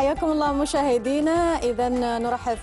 حياكم الله مشاهدينا. إذا نرحب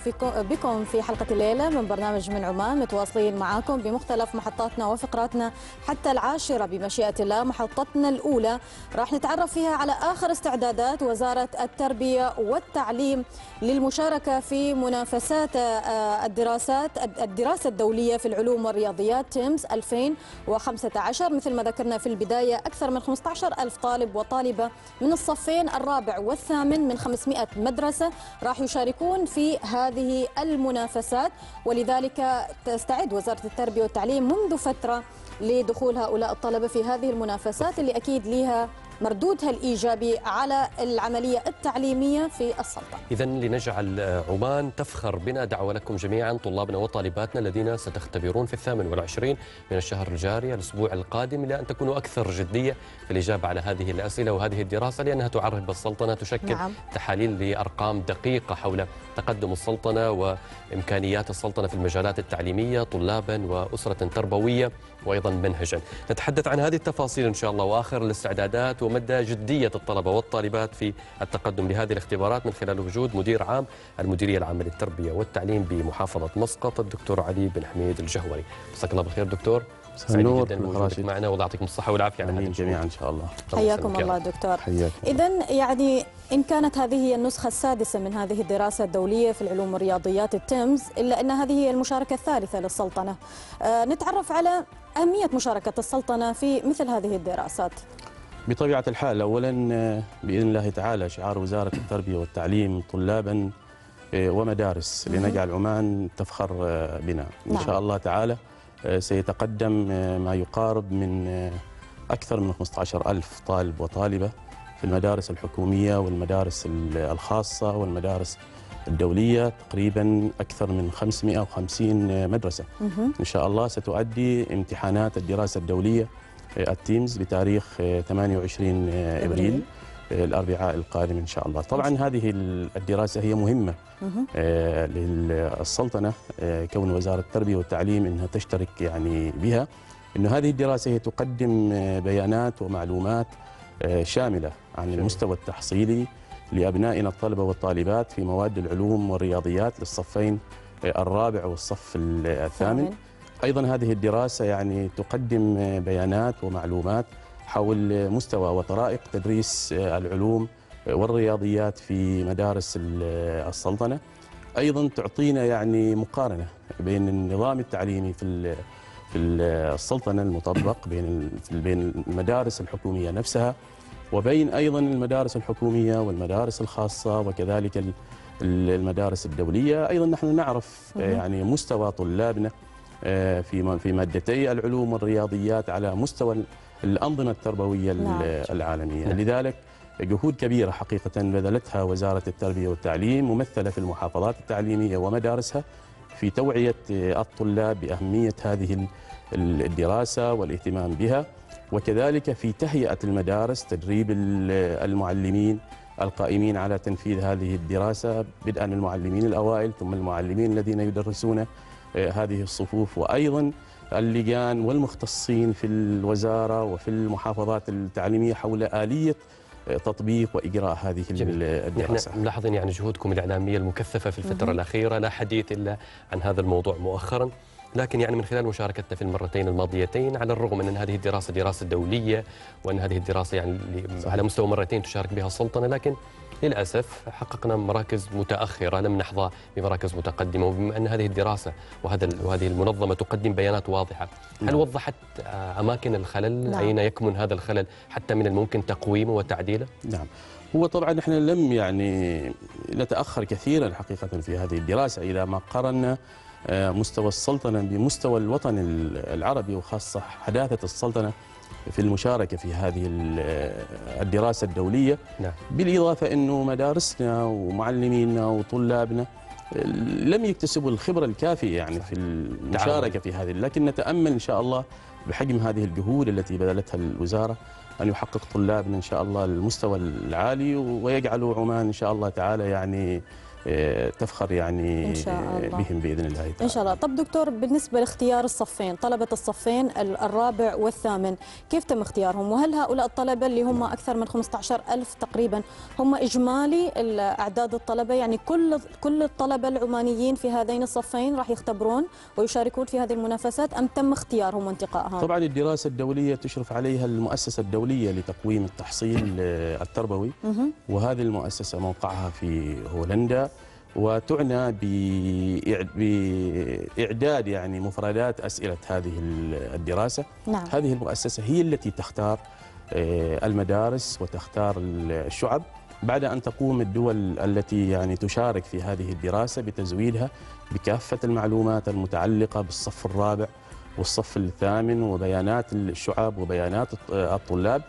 بكم في حلقة الليلة من برنامج من عمان متواصلين معاكم بمختلف محطاتنا وفقراتنا حتى العاشرة بمشيئة الله محطتنا الأولى. راح نتعرف فيها على آخر استعدادات وزارة التربية والتعليم للمشاركة في منافسات آه، الدراسات الدراسة الدولية في العلوم والرياضيات تيمز 2015 مثل ما ذكرنا في البداية أكثر من 15 ألف طالب وطالبة من الصفين الرابع والثامن من 500 مدرسة راح يشاركون في هذه المنافسات ولذلك تستعد وزارة التربية والتعليم منذ فترة لدخول هؤلاء الطلبة في هذه المنافسات اللي أكيد لها مردودها الإيجابي على العملية التعليمية في السلطنة إذا لنجعل عمان تفخر بنا. دعوة لكم جميعا طلابنا وطالباتنا الذين ستختبرون في الثامن والعشرين من الشهر الجاري الأسبوع القادم إلى أن تكونوا أكثر جدية في الإجابة على هذه الأسئلة وهذه الدراسة لأنها تعرف بالسلطنة تشكل نعم. تحاليل لأرقام دقيقة حول تقدم السلطنة وإمكانيات السلطنة في المجالات التعليمية طلابا وأسرة تربوية وأيضا منهجا. نتحدث عن هذه التفاصيل إن شاء الله وآخر الاستعدادات ومدى جدية الطلبة والطالبات في التقدم لهذه الاختبارات من خلال وجود مدير عام المديرية العامة للتربية والتعليم بمحافظة مسقط الدكتور علي بن حميد الجهوري. مساك الله بالخير دكتور. سعيد جدا بوجودك معنا والله يعطيكم الصحة والعافية على هذا جميعا إن شاء الله. حياكم الله دكتور. إذا يعني إن كانت هذه هي النسخة السادسة من هذه الدراسة الدولية في العلوم والرياضيات التيمز إلا أن هذه هي المشاركة الثالثة للسلطنة. آه نتعرف على أهمية مشاركة السلطنة في مثل هذه الدراسات. بطبيعة الحال أولا بإذن الله تعالى شعار وزارة التربية والتعليم طلابا آه، ومدارس لنجعل عمان تفخر آه، بنا. إن نعم. شاء الله تعالى آه، سيتقدم ما يقارب من أكثر من 15 ألف طالب وطالبة في المدارس الحكومية والمدارس الخاصة والمدارس الدولية تقريبا أكثر من 550 مدرسة. إن شاء الله ستؤدي امتحانات الدراسة الدولية التيمز بتاريخ 28 إبريل الأربعاء القادم إن شاء الله. طبعا هذه الدراسة هي مهمة آه، للسلطنة آه، كون وزارة التربية والتعليم إنها تشترك يعني بها إنه هذه الدراسة هي تقدم آه، بيانات ومعلومات شاملة عن المستوى التحصيلي لأبنائنا الطلبة والطالبات في مواد العلوم والرياضيات للصفين الرابع والصف الثامن. أيضا هذه الدراسة يعني تقدم بيانات ومعلومات حول مستوى وطرائق تدريس العلوم والرياضيات في مدارس السلطنة. أيضا تعطينا يعني مقارنة بين النظام التعليمي في في السلطنة المطبق بين بين المدارس الحكومية نفسها وبين أيضا المدارس الحكومية والمدارس الخاصة وكذلك المدارس الدولية. أيضا نحن نعرف يعني مستوى طلابنا في في مادتي العلوم والرياضيات على مستوى الأنظمة التربوية نعم. العالمية نعم. لذلك جهود كبيرة حقيقة بذلتها وزارة التربية والتعليم ممثلة في المحافظات التعليمية ومدارسها في توعية الطلاب بأهمية هذه الدراسة والاهتمام بها وكذلك في تهيئة المدارس تدريب المعلمين القائمين على تنفيذ هذه الدراسة بدءا من المعلمين الأوائل ثم المعلمين الذين يدرسون آه، هذه الصفوف وأيضا اللجان والمختصين في الوزارة وفي المحافظات التعليمية حول آلية آه، تطبيق وإجراء هذه جميل. الدراسة. نحن ملاحظين يعني جهودكم الإعلامية المكثفة في الفترة الأخيرة لا حديث إلا عن هذا الموضوع مؤخرا. لكن يعني من خلال مشاركتنا في المرتين الماضيتين على الرغم من أن هذه الدراسة دراسة دولية وأن هذه الدراسة يعني على مستوى مرتين تشارك بها السلطنة لكن للأسف حققنا مراكز متأخرة لم نحظى بمراكز متقدمة وبما أن هذه الدراسة وهذا وهذه المنظمة تقدم بيانات واضحة هل نعم. وضحت آه، أماكن الخلل نعم. أين يكمن هذا الخلل حتى من الممكن تقويمه وتعديله نعم هو طبعا إحنا لم يعني نتأخر كثيرا حقيقة في هذه الدراسة إذا ما قرنا آه، مستوى السلطنة بمستوى الوطن العربي وخاصة حداثة السلطنة في المشاركة في هذه الدراسة الدولية نعم. بالإضافة أنه مدارسنا ومعلمينا وطلابنا لم يكتسبوا الخبرة الكافية يعني في المشاركة في هذه لكن نتأمل إن شاء الله بحجم هذه الجهود التي بذلتها الوزارة أن يحقق طلابنا إن شاء الله المستوى العالي ويجعلوا عمان إن شاء الله تعالى يعني تفخر يعني إن شاء الله. بهم بإذن الله تعالى. إن شاء الله. طب دكتور بالنسبة لاختيار الصفين طلبة الصفين ال- الرابع والثامن كيف تم اختيارهم؟ وهل هؤلاء الطلبة اللي هم أكثر من 15 ألف تقريبا هم إجمالي ال- أعداد الطلبة؟ يعني كل كل الطلبة العمانيين في هذين الصفين راح يختبرون ويشاركون في هذه المنافسات أم تم اختيارهم وانتقائهم؟ طبعا الدراسة الدولية تشرف عليها المؤسسة الدولية لتقويم التحصيل آه، التربوي. وهذه المؤسسة موقعها في هولندا. وتعنى بإع- بإعداد يعني مفردات أسئلة هذه الدراسة. نعم. هذه المؤسسة هي التي تختار آه، المدارس وتختار الشعب بعد أن تقوم الدول التي يعني تشارك في هذه الدراسة بتزويدها بكافة المعلومات المتعلقة بالصف الرابع والصف الثامن وبيانات الشعب وبيانات الط- الطلاب.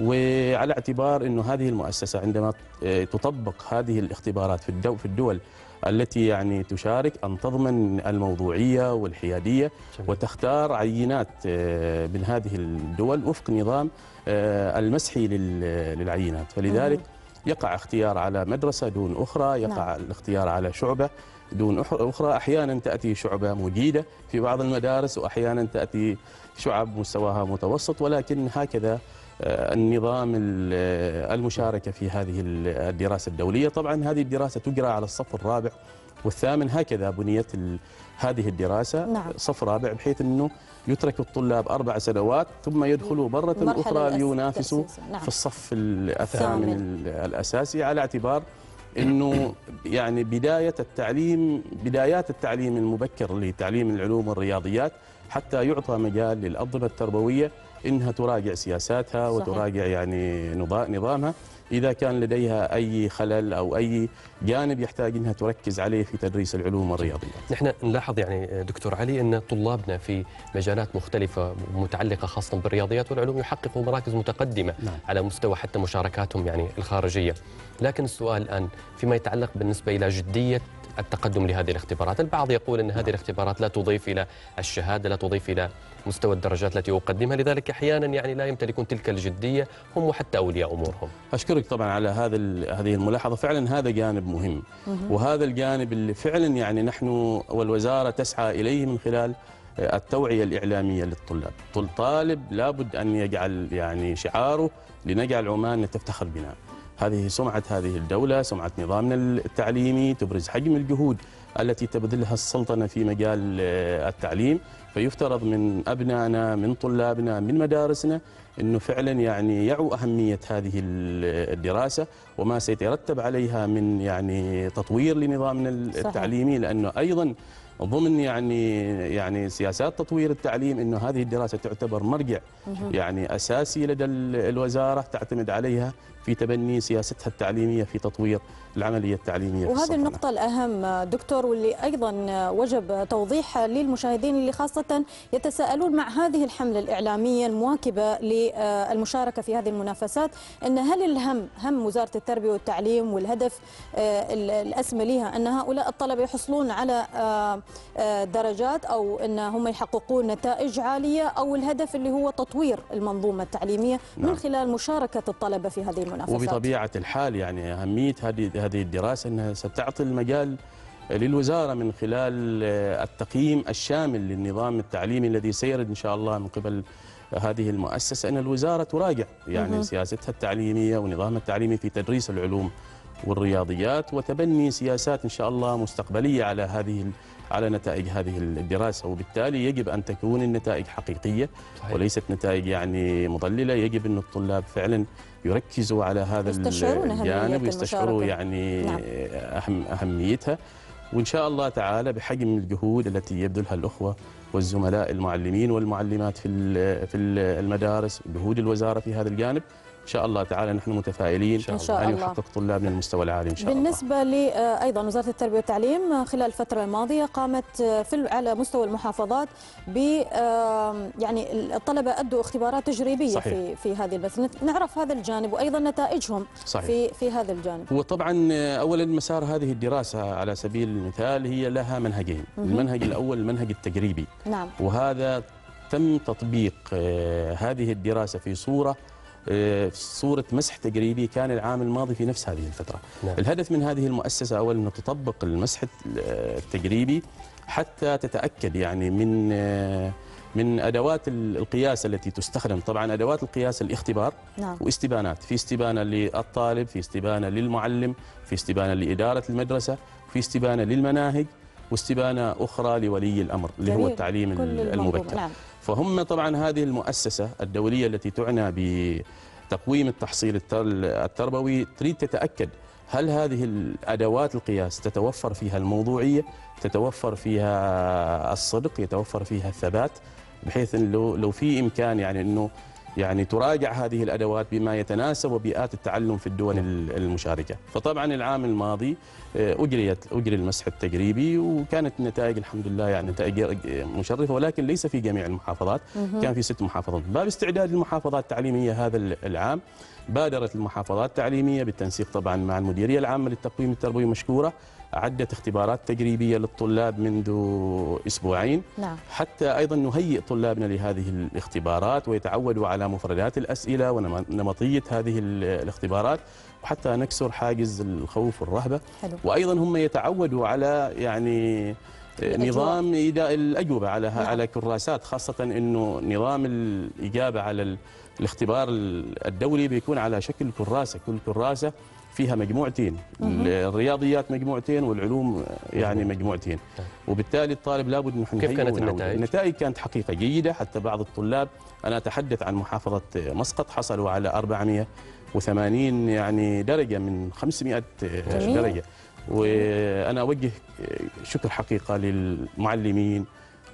وعلى اعتبار أنه هذه المؤسسة عندما آه، تطبق هذه الاختبارات في الدو- في الدول التي يعني تشارك أن تضمن الموضوعية والحيادية جميل. وتختار عينات آه، من هذه الدول وفق نظام آه، المسحي لل- للعينات. فلذلك يقع اختيار على مدرسة دون أخرى يقع الاختيار على شعبة دون أخرى. أحيانا تأتي شعبة مجيدة في بعض المدارس وأحيانا تأتي شعب مستواها متوسط ولكن هكذا النظام ال- آه، المشاركة في هذه ال- الدراسة الدولية طبعا هذه الدراسة تجرى على الصف الرابع والثامن هكذا بنيت هذه الدراسة نعم. صف رابع بحيث أنه يترك الطلاب أربع سنوات ثم يدخلوا مرة أخرى لينافسوا. نعم. في الصف الثامن الثامن. ال- الأساسي على اعتبار أنه يعني بداية التعليم بدايات التعليم المبكر لتعليم العلوم والرياضيات حتى يعطى مجال للأنظمة التربوية إنها تراجع سياساتها صحيح. وتراجع يعني نظامها إذا كان لديها أي خلل أو أي جانب يحتاج أنها تركز عليه في تدريس العلوم والرياضيات نحن نلاحظ يعني دكتور علي أن طلابنا في مجالات مختلفة متعلقة خاصة بالرياضيات والعلوم يحققوا مراكز متقدمة نعم. على مستوى حتى مشاركاتهم يعني الخارجية. لكن السؤال الآن فيما يتعلق بالنسبة إلى جدية التقدم لهذه الاختبارات، البعض يقول إن هذه الاختبارات لا تضيف إلى الشهادة، لا تضيف إلى مستوى الدرجات التي أقدمها، لذلك أحيانا يعني لا يمتلكون تلك الجدية هم وحتى أولياء أمورهم. أشكرك طبعا على هذا هذه الملاحظة. فعلا هذا جانب مهم. وهذا الجانب اللي فعلا يعني نحن والوزارة تسعى إليه من خلال آه، التوعية الإعلامية للطلاب. طل- طالب لابد أن يجعل يعني شعاره لنجعل عمان تفتخر بنا. هذه سمعة هذه الدولة سمعة نظامنا التعليمي تبرز حجم الجهود التي تبذلها السلطنة في مجال آه، التعليم فيفترض من أبنائنا من طلابنا من مدارسنا أنه فعلا يعني يعوا أهمية هذه ال- الدراسة وما سيترتب عليها من يعني تطوير لنظامنا. التعليمي لأنه أيضا ضمن يعني يعني سياسات تطوير التعليم إنه هذه الدراسة تعتبر مرجع يعني أساسي لدى ال- الوزارة تعتمد عليها في تبني سياستها التعليمية في تطوير العملية التعليمية في وهذه الصف النقطة الأهم دكتور واللي أيضا وجب توضيحها للمشاهدين اللي خاصة يتساءلون مع هذه الحملة الإعلامية المواكبة للمشاركة في هذه المنافسات أن هل الهم هم وزارة التربية والتعليم والهدف آه، ال- الأسمى لها أن هؤلاء الطلبة يحصلون على آه، درجات أو أن هم يحققون نتائج عالية أو الهدف اللي هو تطوير المنظومة التعليمية من نعم. خلال مشاركة الطلبة في هذه المنافسات وبطبيعة الحال يعني أهمية هذه هذه الدراسة إنها ستعطي المجال للوزارة من خلال التقييم الشامل للنظام التعليمي الذي سيرد إن شاء الله من قبل هذه المؤسسة أن الوزارة تراجع يعني. سياستها التعليمية ونظامها التعليمي في تدريس العلوم والرياضيات وتبني سياسات إن شاء الله مستقبلية على هذه على نتائج هذه الدراسة وبالتالي يجب أن تكون النتائج حقيقية صحيح. وليست نتائج يعني مضللة يجب أن الطلاب فعلا يركزوا على هذا الجانب ويستشعروا. يعني نعم. أهم أهميتها وإن شاء الله تعالى بحجم الجهود التي يبذلها الأخوة والزملاء المعلمين والمعلمات في ال- في ال- المدارس جهود الوزارة في هذا الجانب إن شاء الله تعالى نحن متفائلين إن شاء أن الله. يحقق طلابنا المستوى العالي إن شاء الله. بالنسبة آه، أيضا وزارة التربية والتعليم آه، خلال الفترة الماضية قامت آه، في على مستوى المحافظات ب يعني الطلبة أدوا اختبارات تجريبية صحيح. في في هذه البث. نعرف هذا الجانب وأيضا نتائجهم صحيح. في في هذا الجانب. هو طبعا اولا مسار هذه الدراسة على سبيل المثال هي لها منهجين، المنهج الأول المنهج التجريبي. نعم. وهذا تم تطبيق هذه الدراسة في صورة آه، صورة مسح تقريبي كان العام الماضي في نفس هذه الفترة نعم. الهدف من هذه المؤسسة أولا أن تطبق المسح التقريبي حتى تتأكد يعني من آه، من أدوات القياس التي تستخدم طبعا أدوات القياس الاختبار نعم. واستبانات في استبانة للطالب في استبانة للمعلم في استبانة لإدارة المدرسة في استبانة للمناهج واستبانة أخرى لولي الأمر اللي هو. التعليم. المبكر نعم. فهم طبعا هذه المؤسسة الدولية التي تعنى بتقويم التحصيل التر- التربوي تريد تتأكد هل هذه الأدوات القياس تتوفر فيها الموضوعية تتوفر فيها الصدق يتوفر فيها الثبات بحيث لو في إمكان يعني إنه يعني تراجع هذه الأدوات بما يتناسب وبيئات التعلم في الدول ال- المشاركة، فطبعا العام الماضي آه، اجريت أجري المسح التجريبي وكانت النتائج الحمد لله يعني نتائج مشرفة ولكن ليس في جميع المحافظات، كان في ست محافظات، باب استعداد المحافظات التعليمية هذا ال- العام. بادرت المحافظات التعليمية بالتنسيق طبعا مع المديرية العامة للتقويم التربوي مشكورة. أعدت اختبارات تجريبية للطلاب منذ أسبوعين. نعم. حتى أيضا نهيئ طلابنا لهذه الاختبارات ويتعودوا على مفردات الأسئلة ونمطية هذه ال- الاختبارات وحتى نكسر حاجز الخوف والرهبة. حلو. وأيضا هم يتعودوا على يعني الأجواء. نظام إيداء الأجوبة على نعم. على كراسات خاصة أنه نظام الإجابة على ال- الاختبار الدولي بيكون على شكل كراسة. كل كراسة فيها مجموعتين. الرياضيات مجموعتين والعلوم يعني مجموعتين. وبالتالي الطالب لابد إحنا كيف كانت. النتائج؟ النتائج كانت حقيقة جيدة. حتى بعض الطلاب أنا أتحدث عن محافظة مسقط حصلوا على 480 يعني درجة من 500 جميل. درجة. وأنا أوجه شكر حقيقة للمعلمين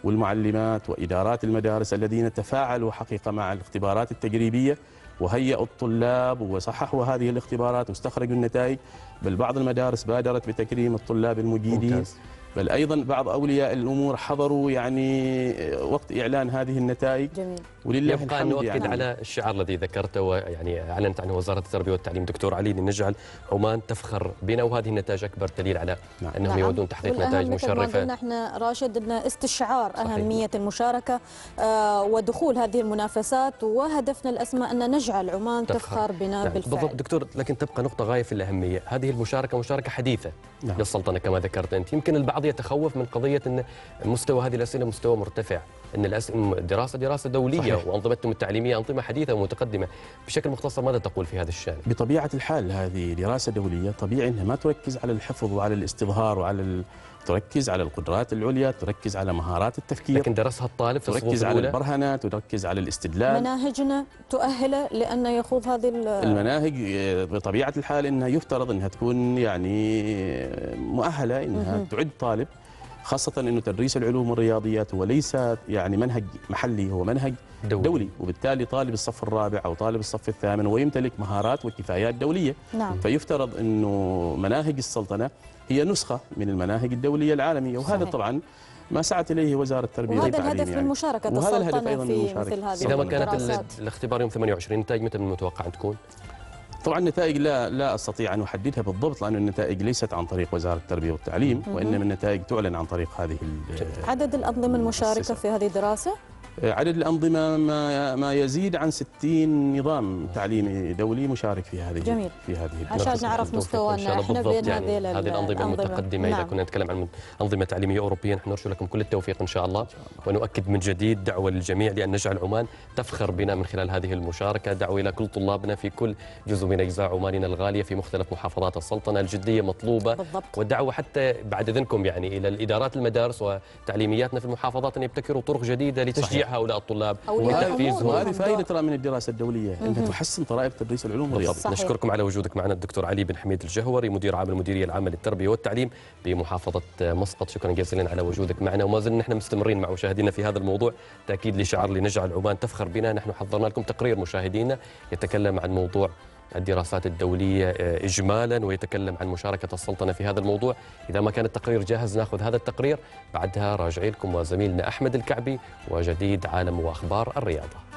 والمعلمات وإدارات المدارس الذين تفاعلوا حقيقة مع الاختبارات التجريبية. وهيئوا الطلاب وصححوا هذه الاختبارات واستخرجوا النتائج بل بعض المدارس بادرت بتكريم الطلاب المجيدين ممتاز. بل أيضا بعض أولياء الأمور حضروا يعني وقت إعلان هذه النتائج جميل ولله يبقى الحمد أن نؤكد يعني على الشعار الذي ذكرته ويعني أعلنت عنه وزارة التربية والتعليم دكتور علي لنجعل عمان تفخر بنا وهذه النتائج أكبر دليل على نعم. أنهم نعم. يودون تحقيق نتائج مشرفة قلنا إحنا راشد إن استشعار صحيح. أهمية المشاركة آه، ودخول هذه المنافسات وهدفنا الاسمى أن نجعل عمان تفخر. تفخر بنا نعم. بالفعل بالضبط دكتور لكن تبقى نقطة غاية في الأهمية هذه المشاركة مشاركة حديثة نعم. للسلطنة كما ذكرت أنت يمكن البعض يتخوف من قضية أن مستوى هذه الأسئلة مستوى مرتفع الدراسة دراسة دولية صحيح. وأنظمتهم التعليمية أنظمة حديثة ومتقدمة بشكل مختصر ماذا تقول في هذا الشأن؟ بطبيعة الحال هذه دراسة دولية طبيعي إنها ما تركز على الحفظ وعلى الاستظهار وعلى. تركز على القدرات العليا تركز على مهارات التفكير لكن درسها الطالب في تركز على البرهنة تركز على الاستدلال. مناهجنا تؤهله لأن يخوض هذه ال- المناهج آه، بطبيعة الحال إنها يفترض إنها تكون يعني آه، مؤهلة إنها مهم. تعد طالب خاصة إنه تدريس العلوم والرياضيات هو ليس يعني منهج محلي هو منهج دولي. دولي, دولي. وبالتالي طالب الصف الرابع أو طالب الصف الثامن ويمتلك مهارات وكفايات دولية. نعم. فيفترض إنه مناهج السلطنة هي نسخة من المناهج الدولية العالمية وهذا صحيح. طبعا ما سعت إليه وزارة التربية وهذا والتعليم الهدف يعني. من مشاركة وهذا الهدف السلطنة أيضاً من في مشاركة مثل هذه إذا ما كانت الدراسات الاختبار يوم 28 النتائج متى من المتوقع أن تكون؟ طبعا النتائج لا لا أستطيع أن أحددها بالضبط لأن النتائج ليست عن طريق وزارة التربية والتعليم وإنما النتائج تعلن عن طريق هذه عدد الأنظمة المشاركة. في هذه الدراسة عدد الأنظمة ما ما يزيد عن 60 نظام تعليمي دولي مشارك في هذه جميل. في هذه الدراسة. عشان نعرف مستوانا بالضبط بين يعني هذه ال- هذه الأنظمة الأنظمة. المتقدمة إذا نعم. كنا نتكلم عن أنظمة تعليمية أوروبية نحن نرجو لكم كل التوفيق إن شاء الله ونؤكد من جديد دعوة للجميع لأن نجعل عمان تفخر بنا من خلال هذه المشاركة دعوة إلى كل طلابنا في كل جزء من أجزاء عماننا الغالية في مختلف محافظات السلطنة الجدية مطلوبة بالضبط. والدعوة حتى بعد إذنكم يعني إلى الإدارات المدارس وتعليمياتنا في المحافظات أن يبتكروا طرق جديدة لتشجيع هؤلاء الطلاب وتحفيزهم وهذه فائدة. ترى من الدراسة الدولية أنها تحسن طرائق تدريس العلوم والرياضة. صحيح. نشكركم على وجودك معنا الدكتور علي بن حميد الجهوري مدير عام المديرية العامة للتربية والتعليم بمحافظة مسقط. شكرا جزيلا على وجودك معنا. وما زلنا نحن مستمرين مع مشاهدينا في هذا الموضوع. تأكيد لشعار لنجعل عمان تفخر بنا. نحن حضرنا لكم تقرير مشاهدينا يتكلم عن موضوع الدراسات الدولية آه، إجمالا ويتكلم عن مشاركة السلطنة في هذا الموضوع. إذا ما كان التقرير جاهز نأخذ هذا التقرير. بعدها راجعين لكم وزميلنا أحمد الكعبي وجديد عالم وأخبار الرياضة.